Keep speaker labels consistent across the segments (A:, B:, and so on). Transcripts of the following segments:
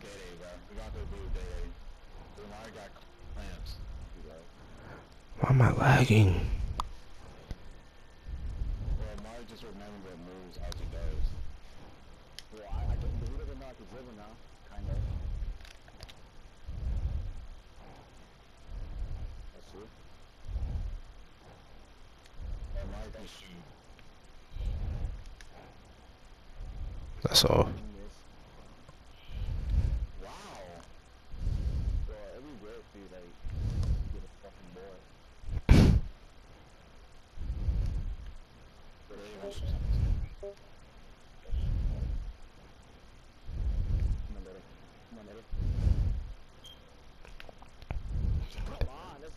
A: Bro. We got to do Day Day. Lamar got clamps.
B: Why am I lagging?
A: Well, just remembered what moves Ozzy does.
C: Well, I, I can believe it or not, he's living now. Kind of. That's true.
A: Can shoot.
B: That's all.
C: Genius.
A: Wow.
C: Bro, every rare feed, like, get a fucking boy.
A: But they even shoot.
C: Come on, Daddy. Come on, Daddy. Come on, that's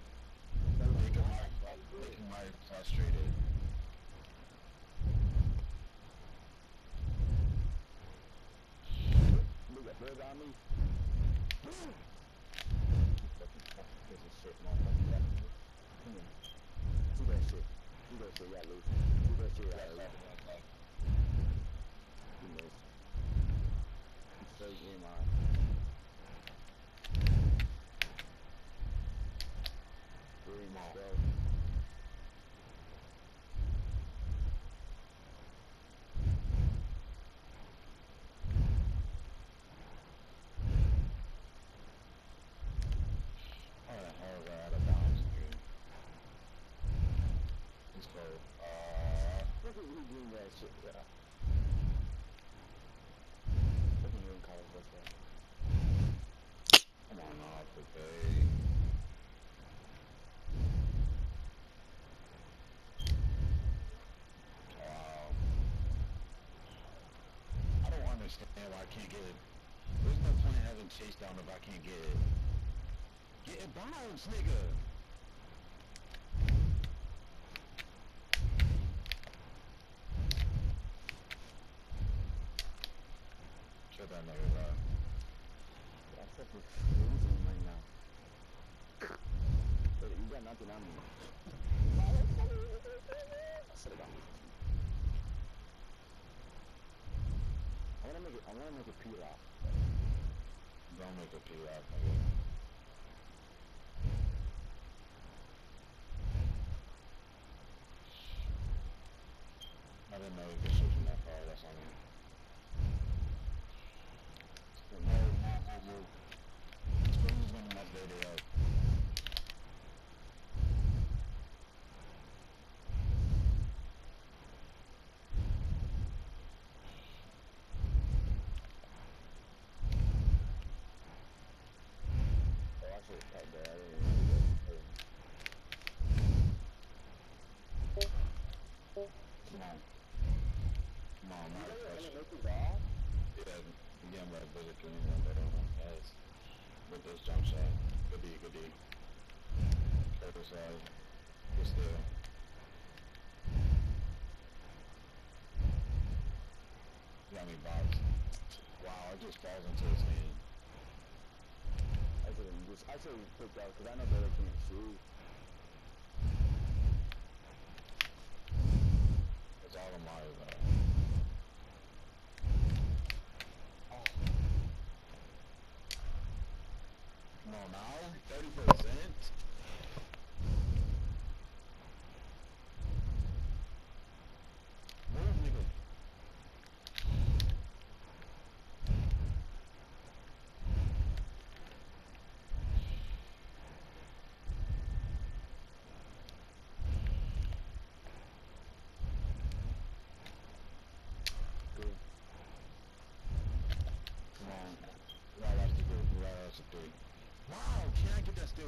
A: frustrated.
C: Look at bird on me. Fucking fucking piece of shit, motherfucker. Come here. Do that shit. Do that shit, yeah, lose. Do that shit, yeah, lose. He missed. He straight in. Three more. Bro.
A: How the hell is that out of bounds, dude? Let's go. Uh,
C: Look at you doing that shit, yeah. Look at you in college, that's right.
A: come on off the bay. Wow. I don't understand why I can't get it. There's no point in having chase down if I can't get it. Get it bounce, nigga! Shut that nigga up.
C: That stuff is losing right now. But you got nothing on me. I said it on me. I wanna make it. I wanna make it peel off.
A: Don't make a out, nigga. I didn't know you could shoot from that far, that's on move. Spoon's gonna Day Day up.
C: Oh, I should have cut that. I didn't even do that.
A: Come on. Come on, not
C: Hey.
A: a
C: Gonna
A: pressure.
C: make it ball?
A: But Blizzard can even better on pass with this jump shot. Good D, good D. Curtis side. Good. Got me boxed. Wow, it just falls into his hand.
C: I should have just. I should have picked out because I know better can't shoot.